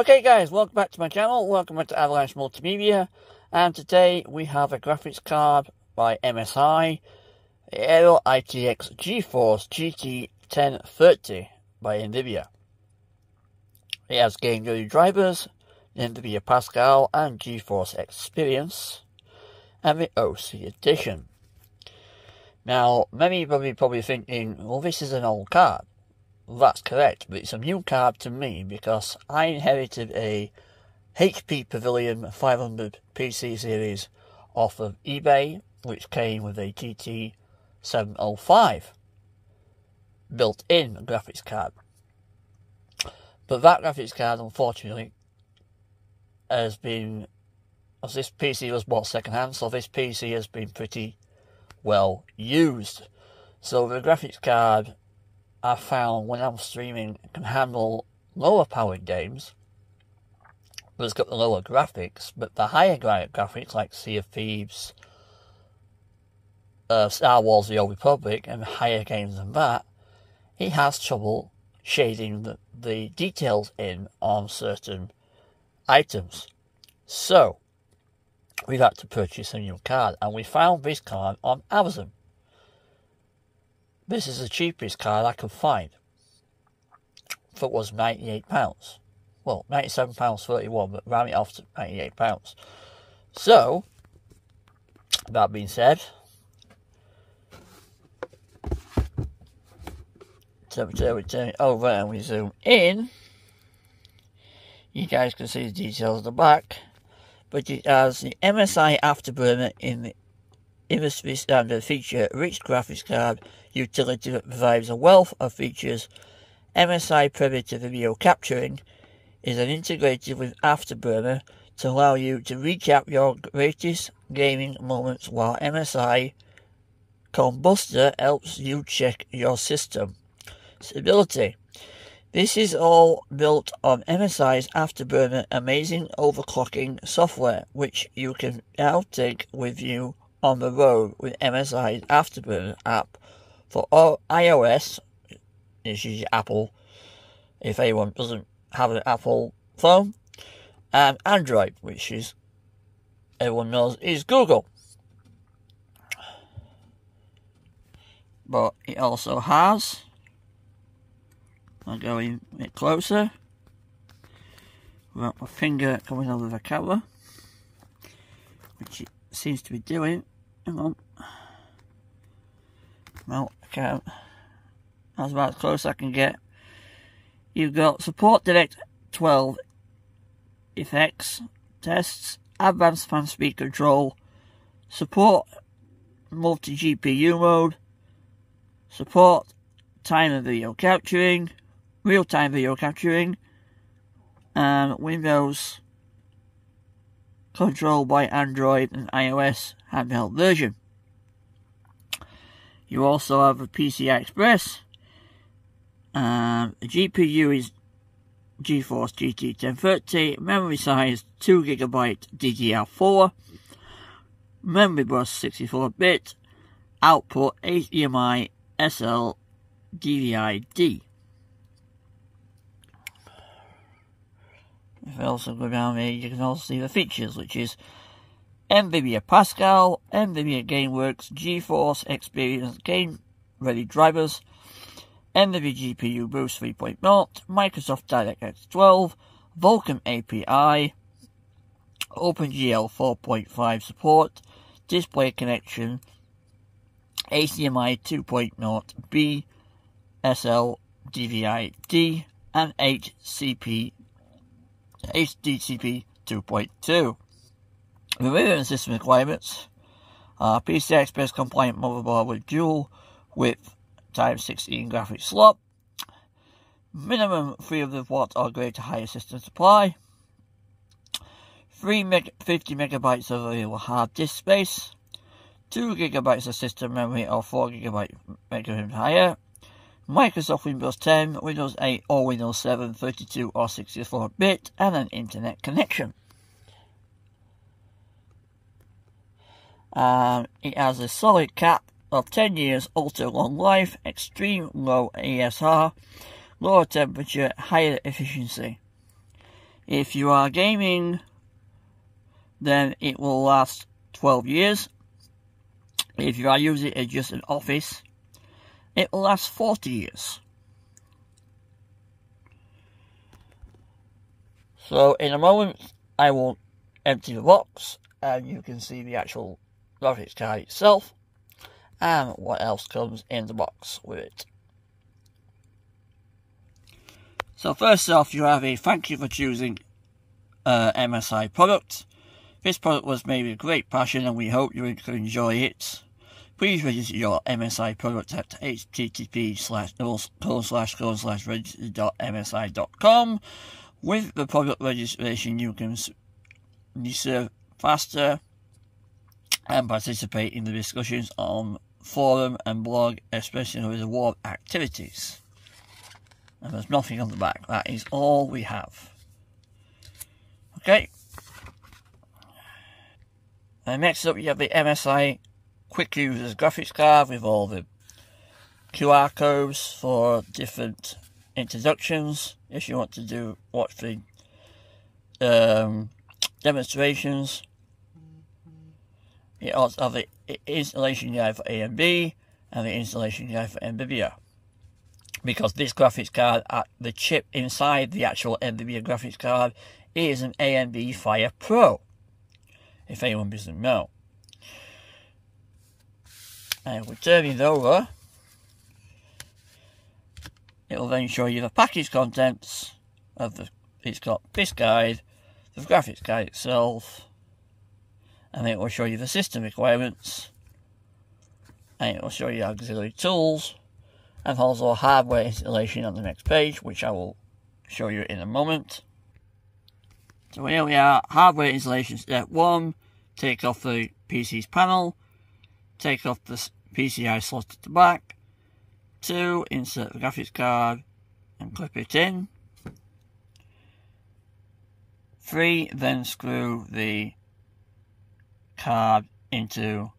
Okay guys, welcome back to my channel, welcome back to Avalanche Multimedia, and today we have a graphics card by MSI, Aero ITX GeForce GT 1030 by NVIDIA. It has game ready drivers, NVIDIA Pascal and GeForce Experience, and the OC edition. Now, many of you probably thinking, well this is an old card. That's correct, but it's a new card to me because I inherited a HP Pavilion 500 PC series off of eBay, which came with a GT705 built in graphics card. But that graphics card, unfortunately, has been, as this PC was bought secondhand, so this PC has been pretty well used. So the graphics card I found when I'm streaming can handle lower powered games, but it's got the lower graphics, but the higher graphics like Sea of Thieves, uh, Star Wars The Old Republic, and higher games than that, it has trouble shading the, the details in on certain items. So, we've had to purchase a new card, and we found this card on Amazon. This is the cheapest card I could find. It was £98. Well, £97.31, but round it off to £98. So, that being said, so we turn it over and we zoom in. You guys can see the details at the back, but it has the MSI Afterburner in the industry standard feature rich graphics card utility that provides a wealth of features. MSI Predator Video Capturing is an integrated with Afterburner to allow you to recap your greatest gaming moments while MSI Kombustor helps you check your system. Stability. This is all built on MSI's Afterburner amazing overclocking software, which you can now take with you on the road with MSI's Afterburner app for iOS. This is Apple, if anyone doesn't have an Apple phone, and Android, which is everyone knows is Google. But it also has. I'll go in a bit closer. Without my finger coming over the camera, which it seems to be doing. Hang on. Well, okay. That's about as close as I can get. You've got support direct 12 effects, tests, advanced fan speed control, support multi GPU mode, support time and video capturing, real time video capturing, and Windows controlled by Android and iOS handheld version. You also have a PCI Express. Um, the GPU is GeForce GT 1030. Memory size 2GB DDR4. Memory bus 64-bit. Output HDMI SL DVI-D. If I also go down here, you can also see the features, which is NVIDIA Pascal, NVIDIA GameWorks, GeForce Experience Game Ready Drivers, NVIDIA GPU Boost 3.0, Microsoft DirectX 12, Vulkan API, OpenGL 4.5 support, display connection, HDMI 2.0B, SL DVI-D, and HCP, HDCP 2.2. Removing system requirements. Uh, PCI Express compliant motherboard with dual width times 16 graphics slot. Minimum 300 watts or greater higher system supply. 3 meg 50 megabytes of available hard disk space. 2 gigabytes of system memory or 4 gigabyte megabyte higher. Microsoft Windows 10, Windows 8 or Windows 7, 32 or 64 bit, and an internet connection. Um, it has a solid cap of 10 years ultra long life, extreme low ASR, lower temperature, higher efficiency. If you are gaming, then it will last 12 years. If you are using it as just an office, it will last 40 years. So in a moment, I will empty the box and you can see the actual graphics card itself and what else comes in the box with it. So first off, you have a thank you for choosing uh, MSI product. This product was made with great passion and we hope you enjoy it. Please register your MSI product at http slash slash slash register.msi.com. With the product registration, you can be served faster and participate in the discussions on forum and blog, especially with award activities. And there's nothing on the back. That is all we have. Okay. And next up, you have the MSI Quick Users graphics card with all the QR codes for different introductions. If you want to do watch the um, demonstrations, you also have the installation guide for AMD and the installation guide for NVIDIA because this graphics card, uh, the chip inside the actual NVIDIA graphics card is an AMD Fire Pro, if anyone doesn't know. And we turn it over, it'll then show you the package contents of the, it's got this guide, the graphics guide itself, and it will show you the system requirements, and it will show you auxiliary tools, and also hardware installation on the next page, which I will show you in a moment. So here we are, hardware installation step 1, take off the PC's panel, take off the PCI slot at the back, 2, insert the graphics card and clip it in, 3, then screw the card into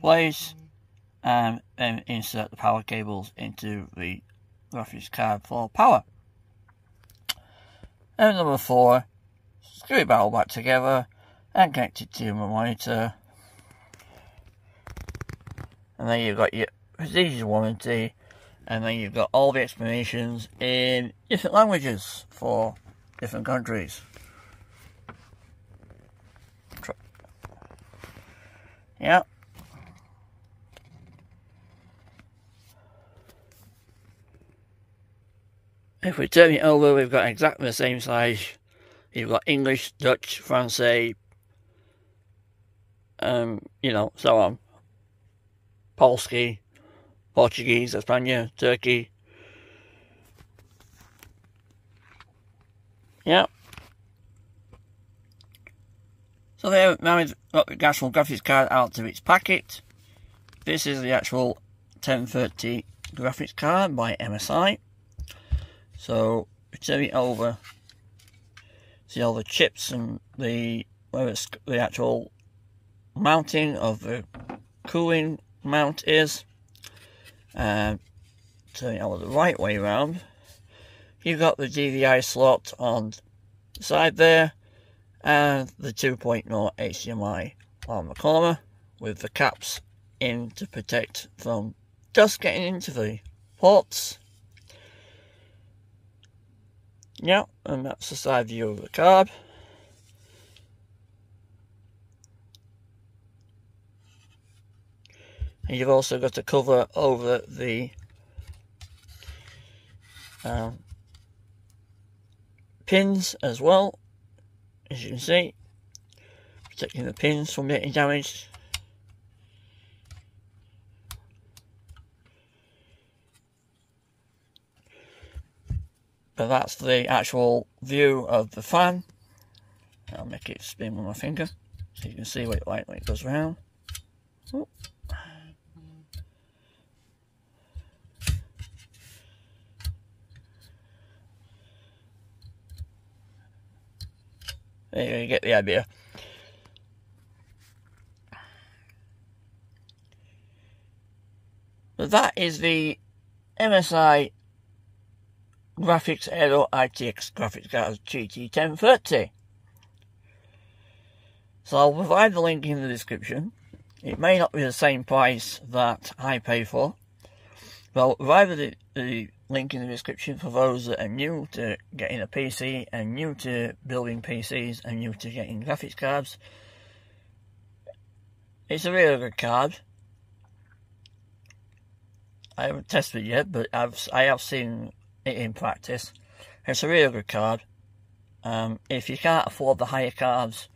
place and then insert the power cables into the graphics card for power. And number four, screw it all back together and connect it to your monitor. And then you've got your procedure warranty, and then you've got all the explanations in different languages for different countries. Yeah. If we turn it over, we've got exactly the same size. You've got English, Dutch, French, um, you know, so on. Polski, Portuguese, Espana, Turkey. Yeah. So there, now we've got the actual graphics card out of its packet. This is the actual 1030 graphics card by MSI. So turn it over, see all the chips and the where it's the actual mounting of the cooling mount is. And turn it over the right way around. You've got the DVI slot on the side there, and the 2.0 HDMI on the corner, with the caps in to protect from dust getting into the ports. Yeah, and that's the side view of the card. And you've also got a cover over the um, pins as well, as you can see, protecting the pins from getting damaged. But that's the actual view of the fan. I'll make it spin with my finger so you can see what it like when it goes round. You get the idea. But that is the MSI Graphics Aero ITX graphics card GT1030. So I'll provide the link in the description. It may not be the same price that I pay for. But I'll provide the, the link in the description for those that are new to getting a PC and new to building PCs and new to getting graphics cards. It's a really good card. I haven't tested it yet, but I've I have seen it in practice. It's a really good card. Um, if you can't afford the higher cards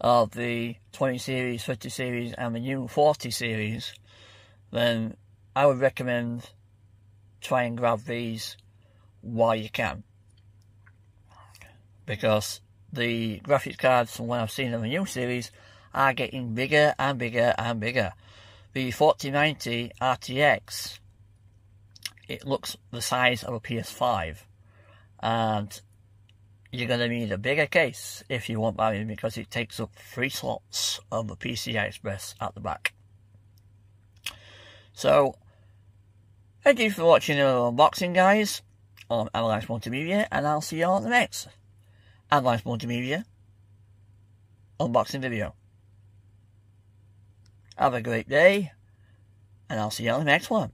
of the 20 series, 50 series, and the new 40 series, then I would recommend try and grab these while you can. Because the graphics cards from what I've seen in the new series are getting bigger and bigger and bigger. The 4090 RTX, it looks the size of a PS5. And you're going to need a bigger case if you want that because it takes up three slots of the PCI Express at the back. So, thank you for watching the unboxing, guys, I'm Avalanche Multimedia, and I'll see you all in the next Avalanche Multimedia unboxing video. Have a great day, and I'll see you on the next one.